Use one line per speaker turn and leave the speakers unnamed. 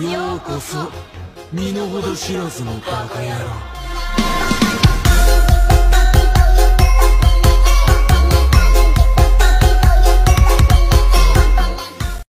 ようこそ。身の程知らずのバカ野郎。